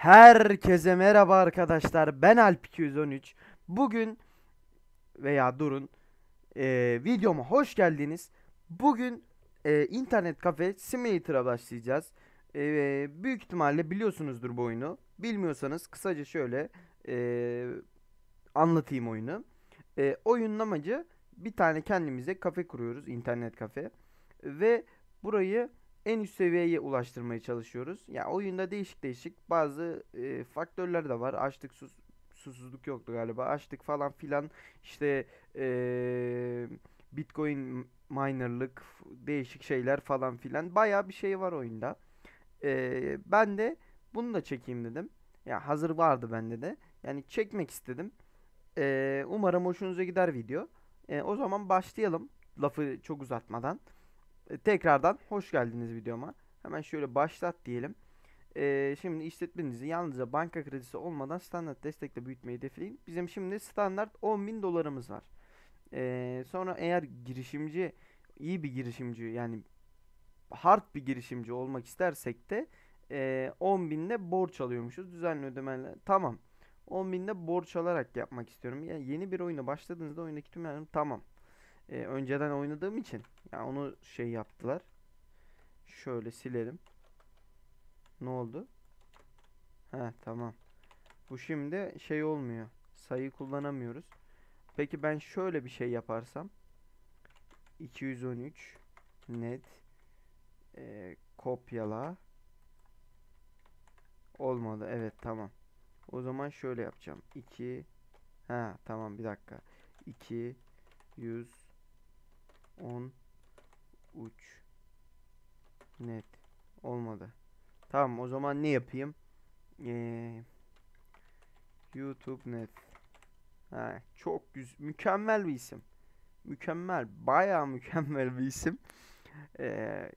Herkese merhaba arkadaşlar. Ben Alp 213. Bugün veya durun e, videoma hoş geldiniz. Bugün e, internet kafe simulator'a başlayacağız. E, büyük ihtimalle biliyorsunuzdur bu oyunu. Bilmiyorsanız kısaca şöyle e, anlatayım oyunu. E, oyunun amacı bir tane kendimize kafe kuruyoruz. internet kafe. Ve burayı en üst seviyeye ulaştırmaya çalışıyoruz. Ya oyunda değişik değişik bazı e, faktörler de var. Açlık, sus, susuzluk yoktu galiba. Açlık falan filan işte e, Bitcoin minerlık değişik şeyler falan filan. Baya bir şey var oyunda. E, ben de bunu da çekeyim dedim. Ya hazır vardı bende de. Yani çekmek istedim. E, umarım hoşunuza gider video. E, o zaman başlayalım. Lafı çok uzatmadan. E, tekrardan hoş geldiniz videoma. Hemen şöyle başlat diyelim. E, şimdi işletmenizi yalnızca banka kredisi olmadan standart destekle büyütmeyi hedefleyin. Bizim şimdi standart 10.000 dolarımız var. E, sonra eğer girişimci iyi bir girişimci yani hard bir girişimci olmak istersek de e, 10.000'de borç alıyormuşuz. Düzenli ödemeler. Tamam. 10.000'de borç alarak yapmak istiyorum. Yani yeni bir oyuna başladığınızda oyundaki tüm yerlerim tamam. E, önceden oynadığım için ya onu şey yaptılar. Şöyle silelim. Ne oldu? He tamam. Bu şimdi şey olmuyor. Sayı kullanamıyoruz. Peki ben şöyle bir şey yaparsam 213 net e, kopyala olmadı. Evet tamam. O zaman şöyle yapacağım. 2 Ha tamam bir dakika. 2 100 10 uç net olmadı. Tamam o zaman ne yapayım? Ee, YouTube net. Ha, çok güzel, mükemmel bir isim. Mükemmel, bayağı mükemmel bir isim. Ee,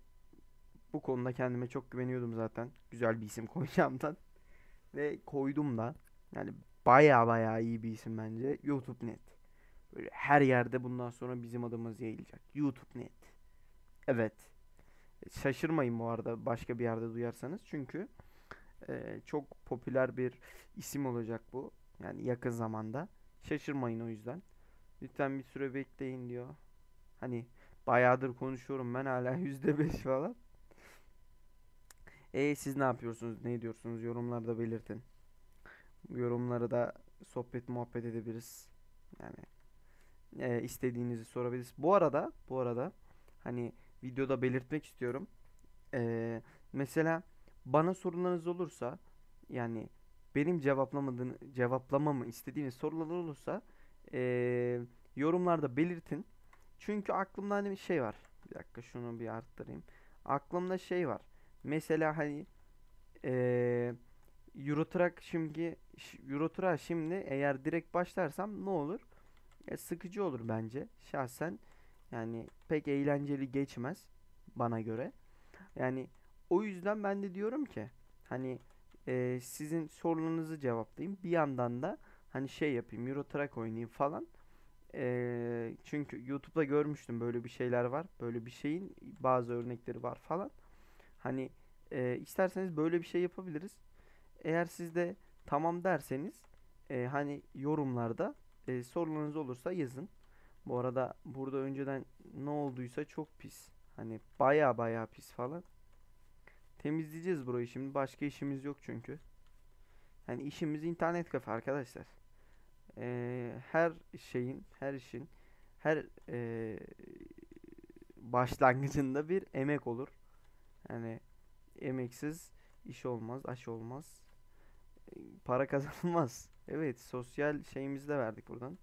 bu konuda kendime çok güveniyordum zaten. Güzel bir isim koyacağımdan. Ve koydum da. Yani bayağı bayağı iyi bir isim bence. YouTube net. Böyle her yerde bundan sonra bizim adımız yayılacak. YouTube net. Evet. Şaşırmayın bu arada başka bir yerde duyarsanız. Çünkü e, çok popüler bir isim olacak bu. Yani yakın zamanda. Şaşırmayın o yüzden. Lütfen bir süre bekleyin diyor. Hani bayağıdır konuşuyorum ben hala %5 falan. E siz ne yapıyorsunuz? Ne diyorsunuz? Yorumlarda belirtin. Yorumlara da sohbet muhabbet edebiliriz. Yani e, istediğinizi sorabilirsiniz. Bu arada bu arada hani videoda belirtmek istiyorum. E, mesela bana sorularınız olursa yani benim cevaplamadığını cevaplamamı istediğiniz sorular olursa e, yorumlarda belirtin. Çünkü aklımda hani bir şey var. Bir dakika şunu bir arttırayım. Aklımda şey var. Mesela hani e, Eurotrack şimdi Eurotrack şimdi eğer direkt başlarsam ne olur? E, sıkıcı olur bence şahsen. Yani pek eğlenceli geçmez bana göre. Yani o yüzden ben de diyorum ki hani e, sizin sorularınızı cevaplayayım. Bir yandan da hani şey yapayım Euro Truck oynayayım falan. E, çünkü YouTube'da görmüştüm böyle bir şeyler var. Böyle bir şeyin bazı örnekleri var falan. Hani e, isterseniz böyle bir şey yapabiliriz. Eğer siz de tamam derseniz e, hani yorumlarda e, sorularınız olursa yazın. Bu arada burada önceden ne olduysa çok pis. Hani baya baya pis falan. Temizleyeceğiz burayı şimdi. Başka işimiz yok çünkü. Yani işimiz internet kafe arkadaşlar. Ee, her şeyin, her işin, her e, başlangıcında bir emek olur. Yani emeksiz iş olmaz, aş olmaz. Para kazanılmaz. Evet, sosyal şeyimizi de verdik buradan.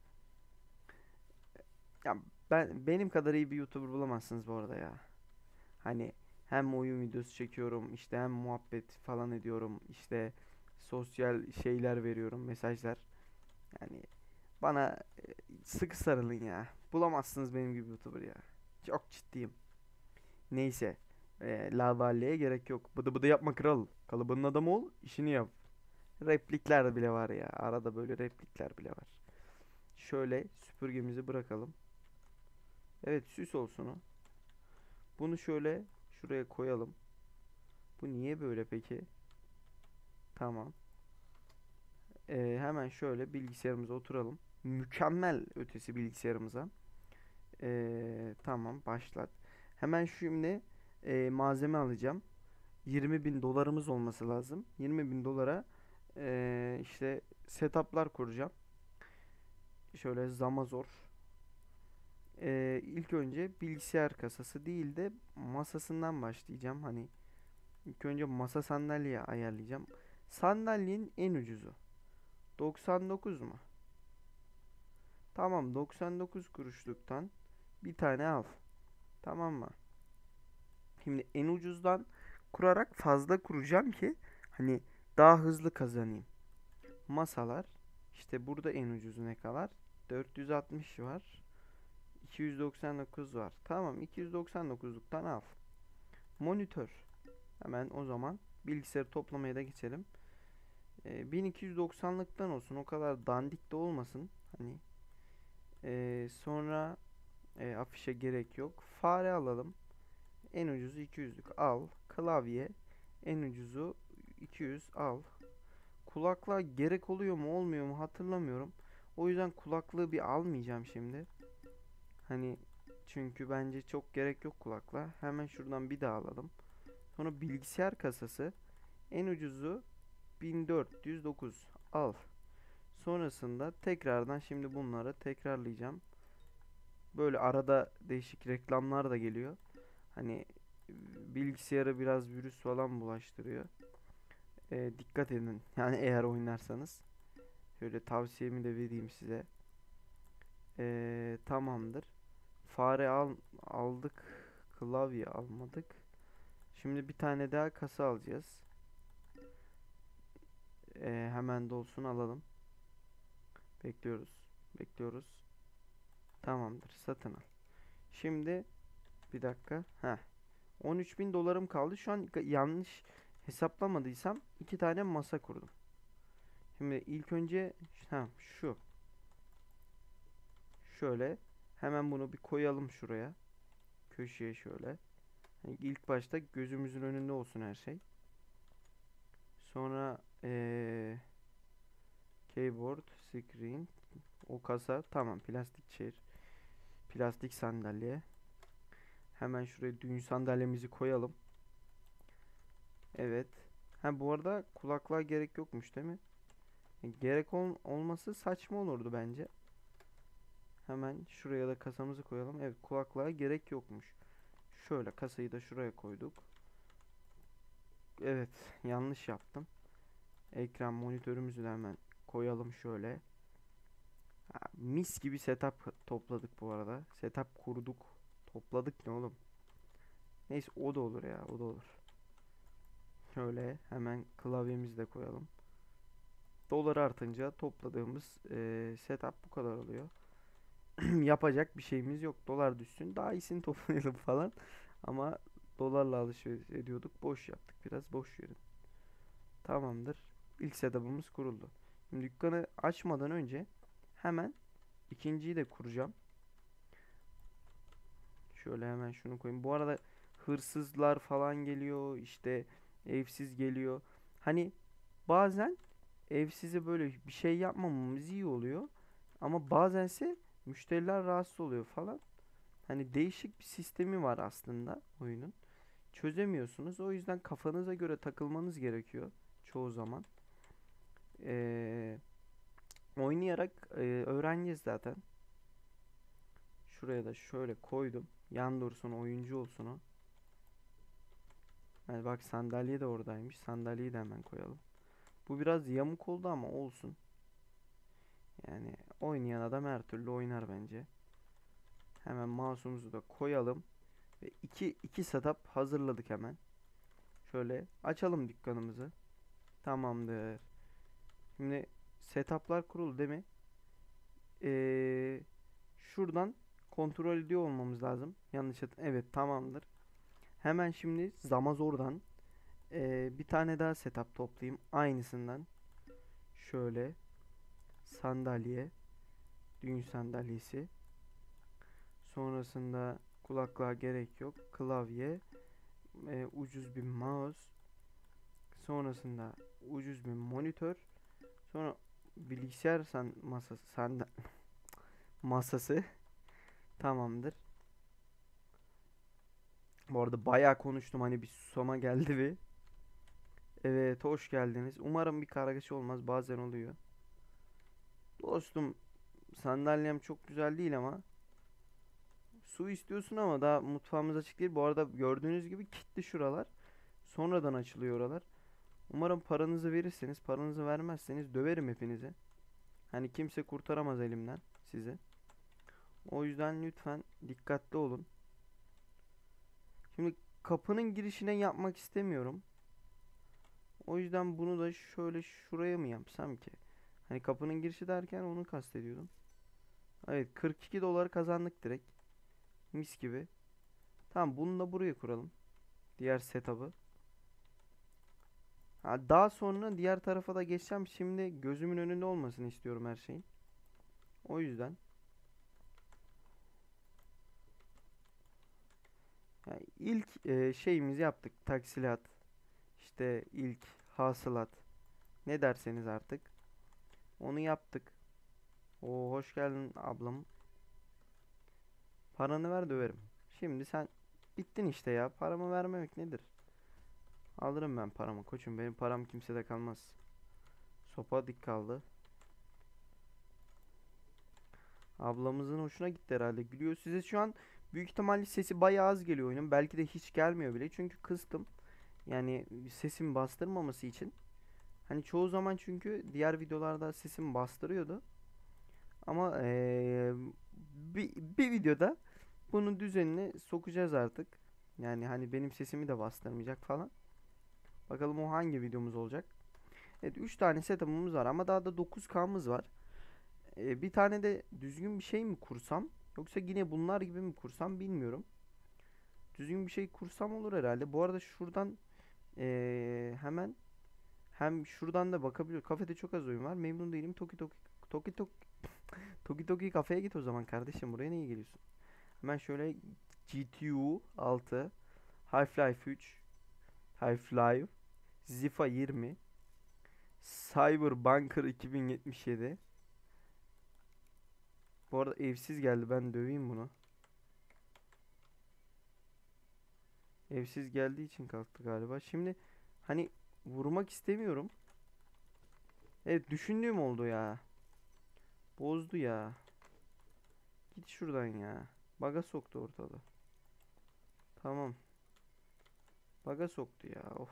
Ya ben benim kadar iyi bir YouTuber bulamazsınız bu arada ya. Hani hem oyun videosu çekiyorum, işte hem muhabbet falan ediyorum, işte sosyal şeyler veriyorum, mesajlar. Yani bana e, sıkı sarılın ya. Bulamazsınız benim gibi YouTuber ya. Çok ciddiyim. Neyse. E, lavalleye gerek yok. Bıdı bıdı yapma kral. Kalıbının adamı ol, işini yap. Replikler bile var ya. Arada böyle replikler bile var. Şöyle süpürgemizi bırakalım. Evet süs olsun o. Bunu şöyle şuraya koyalım. Bu niye böyle peki? Tamam. Ee, hemen şöyle bilgisayarımıza oturalım. Mükemmel ötesi bilgisayarımıza. Ee, tamam başlat. Hemen şimdi e, malzeme alacağım. 20 bin dolarımız olması lazım. 20 bin dolara e, işte setuplar kuracağım. Şöyle Zamazor. Ee, ilk önce bilgisayar kasası değil de masasından başlayacağım. Hani ilk önce masa sandalye ayarlayacağım. Sandalyenin en ucuzu. 99 mu? Tamam 99 kuruşluktan bir tane al. Tamam mı? Şimdi en ucuzdan kurarak fazla kuracağım ki hani daha hızlı kazanayım. Masalar işte burada en ucuzu ne kadar? 460 var. 299 var. Tamam 299'luktan al. Monitör. Hemen o zaman bilgisayarı toplamaya da geçelim. Ee, 1290'lıktan olsun. O kadar dandik de olmasın. Hani ee, sonra e, afişe gerek yok. Fare alalım. En ucuzu 200'lük al. Klavye en ucuzu 200 al. Kulaklığa gerek oluyor mu olmuyor mu hatırlamıyorum. O yüzden kulaklığı bir almayacağım şimdi. Hani çünkü bence çok gerek yok kulaklığa. Hemen şuradan bir daha alalım. Sonra bilgisayar kasası en ucuzu 1409 al. Sonrasında tekrardan şimdi bunları tekrarlayacağım. Böyle arada değişik reklamlar da geliyor. Hani bilgisayara biraz virüs falan bulaştırıyor. Ee, dikkat edin. Yani eğer oynarsanız. Şöyle tavsiyemi de vereyim size. Ee, tamamdır. Fare al, aldık. Klavye almadık. Şimdi bir tane daha kasa alacağız. Ee, hemen dolsun alalım. Bekliyoruz. Bekliyoruz. Tamamdır. Satın al. Şimdi bir dakika. Heh. 13.000 dolarım kaldı. Şu an yanlış hesaplamadıysam iki tane masa kurdum. Şimdi ilk önce ha, şu. Şöyle hemen bunu bir koyalım şuraya. Köşeye şöyle. Yani ilk başta gözümüzün önünde olsun her şey. Sonra ee, keyboard, screen, o kasa tamam plastik chair, plastik sandalye. Hemen şuraya düğün sandalyemizi koyalım. Evet. Ha bu arada kulaklığa gerek yokmuş değil mi? E, gerek ol olması saçma olurdu bence. Hemen şuraya da kasamızı koyalım. Evet kulaklığa gerek yokmuş. Şöyle kasayı da şuraya koyduk. Evet yanlış yaptım. Ekran monitörümüzü de hemen koyalım şöyle. Ha, mis gibi setup topladık bu arada. Setup kurduk. Topladık ne oğlum. Neyse o da olur ya o da olur. Şöyle hemen klavyemizi de koyalım. Dolar artınca topladığımız e, setup bu kadar oluyor. Yapacak bir şeyimiz yok. Dolar düşsün daha iyisini toplayalım falan. Ama dolarla alışveriş ediyorduk. Boş yaptık biraz. Boş verin. Tamamdır. İlk setup'ımız kuruldu. Şimdi dükkanı açmadan önce hemen ikinciyi de kuracağım. Şöyle hemen şunu koyayım. Bu arada hırsızlar falan geliyor. işte evsiz geliyor. Hani bazen evsize böyle bir şey yapmamamız iyi oluyor. Ama bazense müşteriler rahatsız oluyor falan. Hani değişik bir sistemi var aslında oyunun. Çözemiyorsunuz. O yüzden kafanıza göre takılmanız gerekiyor çoğu zaman. Ee, oynayarak e, öğreneceğiz zaten. Şuraya da şöyle koydum. Yan dursun oyuncu olsun o. Yani bak sandalye de oradaymış. Sandalyeyi de hemen koyalım. Bu biraz yamuk oldu ama olsun. Yani oynayan adam her türlü oynar bence. Hemen mouse'umuzu da koyalım. Ve iki, iki setup hazırladık hemen. Şöyle açalım dükkanımızı. Tamamdır. Şimdi setuplar kuruldu değil mi? Ee, şuradan kontrol ediyor olmamız lazım. Yanlış hat Evet tamamdır. Hemen şimdi Zamazor'dan e, bir tane daha setup toplayayım. Aynısından. Şöyle sandalye düğün sandalyesi sonrasında kulaklığa gerek yok klavye e, ucuz bir mouse sonrasında ucuz bir monitör sonra bilgisayar sen masası senden masası tamamdır. Bu arada bayağı konuştum hani bir susama geldi bir. Evet hoş geldiniz. Umarım bir kargaşa olmaz bazen oluyor. Dostum sandalyem çok güzel değil ama su istiyorsun ama daha mutfağımız açık değil. Bu arada gördüğünüz gibi kilitli şuralar. Sonradan açılıyor oralar. Umarım paranızı verirseniz, paranızı vermezseniz döverim hepinizi. Hani kimse kurtaramaz elimden sizi. O yüzden lütfen dikkatli olun. Şimdi kapının girişine yapmak istemiyorum. O yüzden bunu da şöyle şuraya mı yapsam ki? Hani kapının girişi derken onu kastediyordum. Evet 42 dolar kazandık direkt. Mis gibi. Tamam bunu da buraya kuralım. Diğer setup'ı. Ha, daha sonra diğer tarafa da geçeceğim. Şimdi gözümün önünde olmasını istiyorum her şeyin. O yüzden. Yani ilk e, şeyimizi yaptık. Taksilat. İşte ilk hasılat. Ne derseniz artık. Onu yaptık. Oo hoş geldin ablam. Paranı ver döverim. Şimdi sen bittin işte ya. Paramı vermemek nedir? Alırım ben paramı koçum. Benim param kimsede kalmaz. Sopa dik kaldı. Ablamızın hoşuna gitti herhalde. Gülüyor. Size şu an büyük ihtimalle sesi bayağı az geliyor oyunun. Belki de hiç gelmiyor bile. Çünkü kıstım. Yani sesim bastırmaması için. Hani çoğu zaman çünkü diğer videolarda sesim bastırıyordu. Ama eee, bir, bir videoda bunun düzenini sokacağız artık. Yani hani benim sesimi de bastırmayacak falan. Bakalım o hangi videomuz olacak. Evet 3 tane setup'ımız var ama daha da 9K'mız var. Ee, bir tane de düzgün bir şey mi kursam yoksa yine bunlar gibi mi kursam bilmiyorum. Düzgün bir şey kursam olur herhalde. Bu arada şuradan ee, hemen hem şuradan da bakabiliyor. Kafede çok az oyun var. Memnun değilim. Toki Toki Toki Toki Toki Toki kafeye git o zaman kardeşim. Buraya niye geliyorsun? Hemen şöyle GTU 6 Half-Life 3 Half-Life Zifa 20 Cyberbunker 2077 Bu arada evsiz geldi ben döveyim bunu. Evsiz geldiği için kalktı galiba. Şimdi hani vurmak istemiyorum. Evet düşündüğüm oldu ya. Bozdu ya. Git şuradan ya. Baga soktu ortada Tamam. Baga soktu ya of.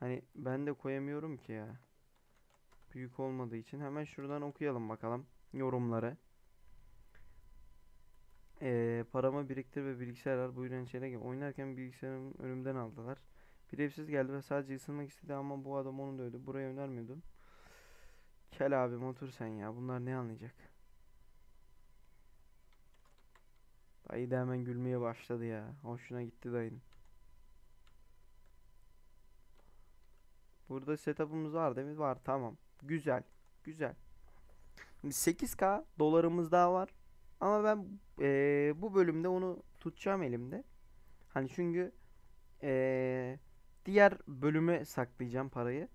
Hani ben de koyamıyorum ki ya. Büyük olmadığı için. Hemen şuradan okuyalım bakalım yorumları. Ee, paramı biriktir ve bilgisayar al. Buyurun içeri. Oynarken bilgisayarımı önümden aldılar. Bir evsiz geldi ve sadece ısınmak istedi ama bu adam onu dövdü. Buraya önermiyordum. Kel abi otur sen ya. Bunlar ne anlayacak? Dayı da hemen gülmeye başladı ya. Hoşuna gitti dayının. Burada setup'ımız var değil mi? Var tamam. Güzel. Güzel. Şimdi 8K dolarımız daha var. Ama ben eee, bu bölümde onu tutacağım elimde. Hani çünkü eee, diğer bölüme saklayacağım parayı.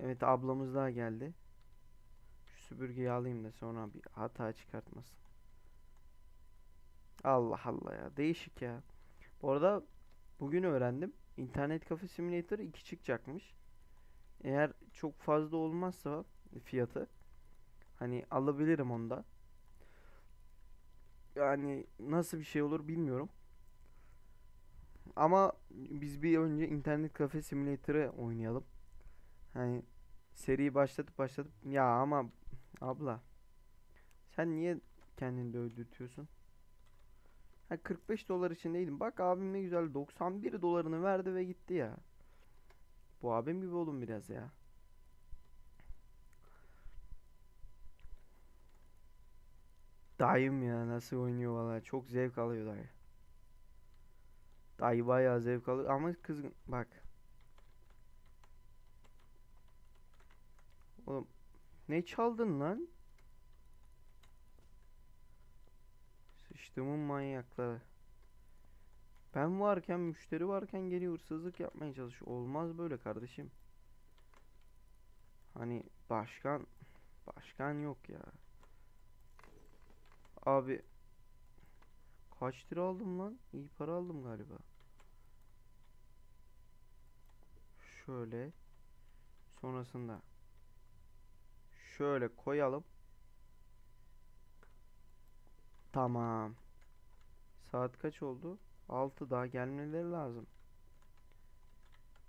Evet ablamız daha geldi. Şu süpürgeyi alayım da sonra bir hata çıkartmasın. Allah Allah ya. Değişik ya. Bu arada bugün öğrendim. İnternet Cafe Simulator 2 çıkacakmış. Eğer çok fazla olmazsa fiyatı hani alabilirim onda. Yani nasıl bir şey olur bilmiyorum. Ama biz bir önce İnternet Cafe Simulator'ı oynayalım. Hani seriyi başlatıp başlatıp ya ama abla sen niye kendini öldürtüyorsun? Ha 45 dolar için değilim. Bak abim ne güzel 91 dolarını verdi ve gitti ya. Bu abim gibi olun biraz ya. Dayım ya nasıl oynuyor valla çok zevk alıyor dayı. Dayı bayağı zevk alıyor ama kızgın bak. Oğlum ne çaldın lan? Sıçtımın manyakları. Ben varken müşteri varken geliyor hırsızlık yapmaya çalışıyor. Olmaz böyle kardeşim. Hani başkan başkan yok ya. Abi kaç lira aldım lan? İyi para aldım galiba. Şöyle sonrasında şöyle koyalım. Tamam. Saat kaç oldu? 6 daha gelmeleri lazım.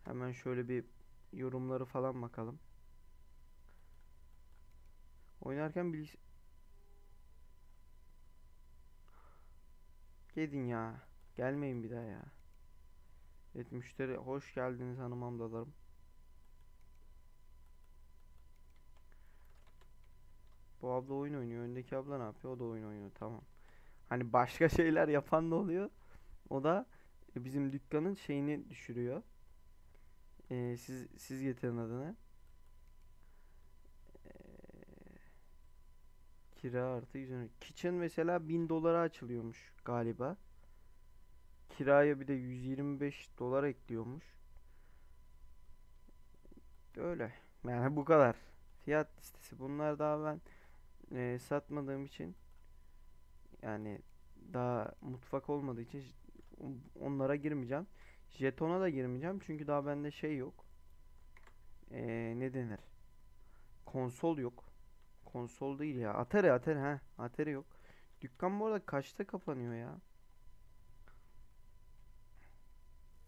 Hemen şöyle bir yorumları falan bakalım. Oynarken bilgis... Gidin ya. Gelmeyin bir daha ya. Evet müşteri hoş geldiniz hanım ablalarım. Bu abla oyun oynuyor. Öndeki abla ne yapıyor? O da oyun oynuyor. Tamam. Hani başka şeyler yapan da oluyor. O da e, bizim dükkanın şeyini düşürüyor. Ee, siz siz getirin adını. Ee, kira artı 110. Kitchen mesela 1000 dolara açılıyormuş galiba. Kiraya bir de 125 dolar ekliyormuş. Öyle. Yani bu kadar. Fiyat listesi. Bunlar daha ben e, satmadığım için yani daha mutfak olmadığı için onlara girmeyeceğim. Jetona da girmeyeceğim çünkü daha bende şey yok. Ee, ne denir? Konsol yok. Konsol değil ya. Atari Atari ha. Atari yok. Dükkan bu arada kaçta kapanıyor ya?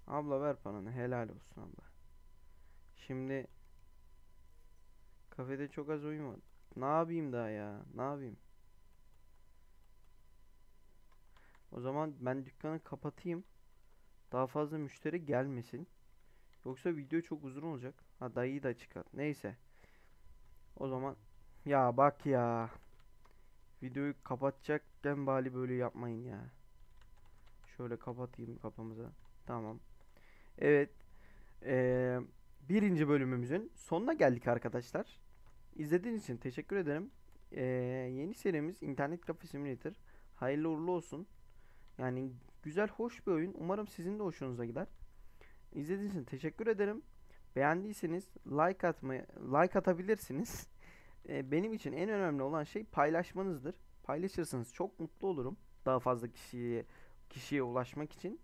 Abla ver paranı. Helal olsun abla. Şimdi kafede çok az oyun var. Ne yapayım daha ya? Ne yapayım? O zaman ben dükkanı kapatayım. Daha fazla müşteri gelmesin. Yoksa video çok uzun olacak. Ha dayıyı da çıkar. Neyse. O zaman ya bak ya. Videoyu kapatacakken bari böyle yapmayın ya. Şöyle kapatayım kafamıza. Tamam. Evet. Eee, birinci bölümümüzün sonuna geldik arkadaşlar. İzlediğiniz için teşekkür ederim. Eee, yeni serimiz İnternet Cafe Simulator. Hayırlı uğurlu olsun. Yani güzel, hoş bir oyun. Umarım sizin de hoşunuza gider. İzlediğiniz için teşekkür ederim. Beğendiyseniz like atmayı, like atabilirsiniz. Eee, benim için en önemli olan şey paylaşmanızdır. Paylaşırsanız çok mutlu olurum. Daha fazla kişiye kişiye ulaşmak için.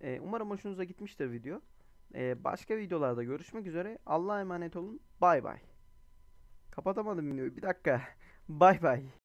Eee, umarım hoşunuza gitmiştir video. Eee, başka videolarda görüşmek üzere. Allah'a emanet olun. Bay bay. Kapatamadım videoyu. Bir dakika. Bay bay.